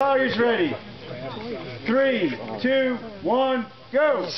Tigers ready. Three, two, one, go.